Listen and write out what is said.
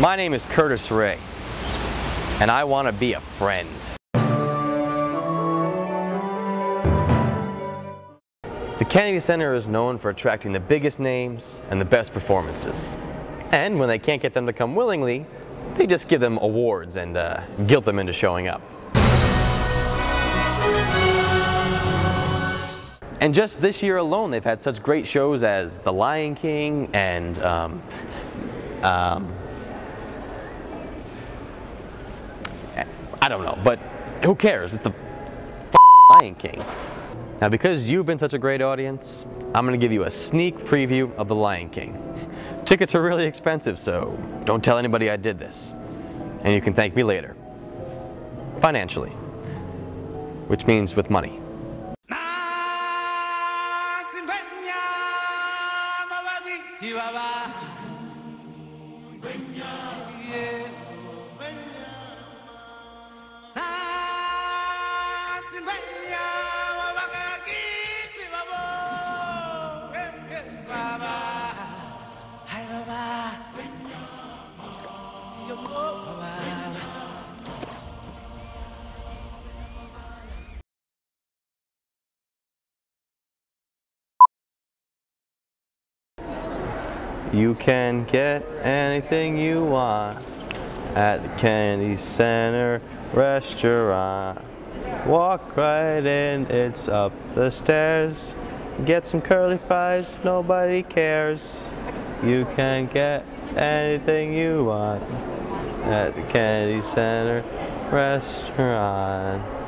My name is Curtis Raye, and I want to be a friend. The Kennedy Center is known for attracting the biggest names and the best performances. And when they can't get them to come willingly, they just give them awards and uh, guilt them into showing up. And just this year alone, they've had such great shows as The Lion King and um, um, don't know, but who cares? It's the Lion King. Now, because you've been such a great audience, I'm going to give you a sneak preview of The Lion King. Tickets are really expensive, so don't tell anybody I did this. And you can thank me later. Financially. Which means with money. You can get anything you want at the Kennedy Center restaurant. Walk right in, it's up the stairs. Get some curly fries, nobody cares. You can get anything you want at the Kennedy Center restaurant.